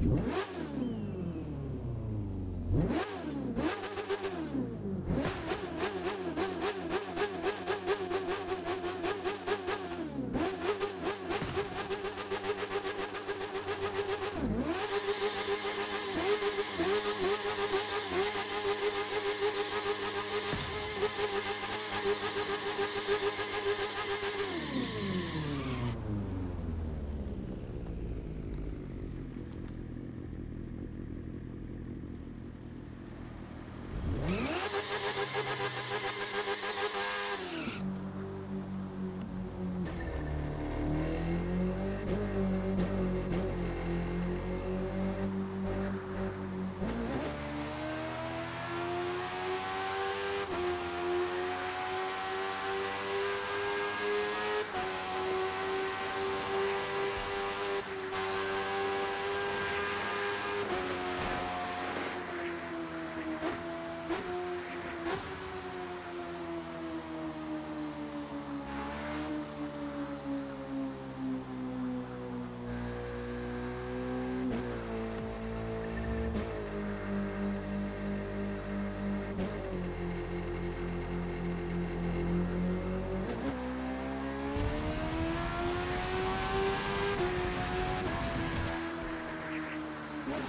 Música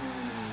Mm.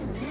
Mm-hmm.